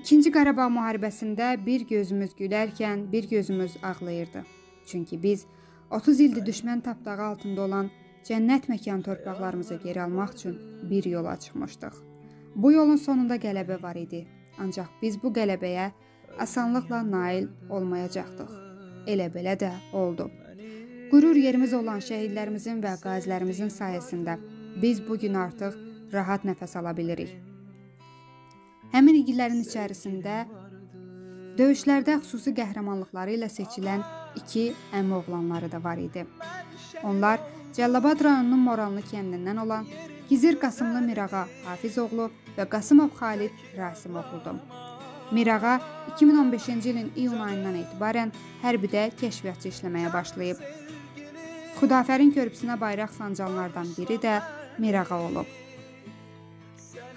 İkinci Qarabağ müharibəsində bir gözümüz gülərkən, bir gözümüz ağlayırdı. Çünki biz 30 ildir düşmən tapdağı altında olan cənnət məkan torpaqlarımıza geri almaq üçün bir yola çıxmışdıq. Bu yolun sonunda qələbə var idi. Ancaq biz bu qələbəyə asanlıqla nail olmayacaqdıq. Elə belə də oldu. Qürur yerimiz olan şəhidlərimizin və qazilərimizin sayəsində biz bu gün artıq rahat nəfəs ala bilirik. Həmin igidlərin içərisində döyüşlərdə xüsusi qəhrəmanlıqları ilə seçilən iki əmi oğlanları da var idi. Onlar Cəllabad rayonunun Moranlı kəndindən olan Gizir Qasımlı Mirağa Hafizoğlu və Qasımov Xalid Rasimoğludur. Mirağa 2015-ci ilin iyun ayından etibarən hərbidə kəşfiyyatçı işləməyə başlayıb. Xudafərin körpüsünə bayraq sancanlardan biri də Mirağa olub.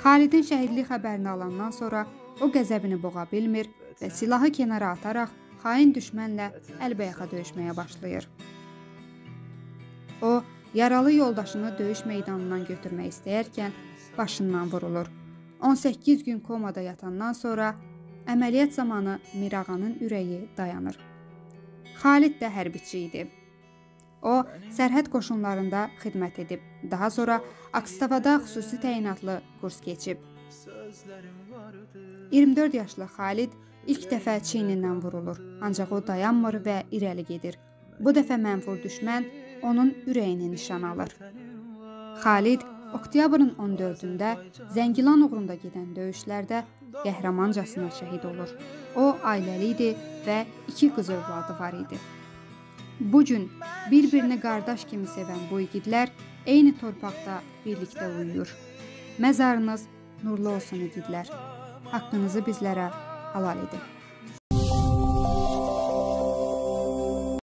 Xalidin şəhidlik xəbərini alandan sonra o qəzəbini boğa bilmir və silahı kənara ataraq xain düşmənlə əlbəyaxa döyüşməyə başlayır. O, yaralı yoldaşını döyüş meydanından götürmək istəyərkən başından vurulur. 18 gün komada yatandan sonra əməliyyat zamanı Mirağanın ürəyi dayanır. Xalid də hərbiçi idi. O, sərhəd qoşunlarında xidmət edib. Daha sonra Akstavada xüsusi təyinatlı kurs keçib. 24 yaşlı Xalid ilk dəfə çiynindən vurulur, ancaq o dayanmır və irəli gedir. Bu dəfə mənfur düşmən onun ürəyini nişan alır. Xalid oktyabrın 14-də Zəngilan uğrunda gedən döyüşlərdə qəhrəmancasına şəhid olur. O ailəli idi və iki qız övladı var idi. Bu gün bir-birini qardaş kimi sevən bu igidlər eyni torpaqda birlikdə uyuyur. Məzarınız nurlu olsun igidlər. Haqqınızı bizlərə halal edin.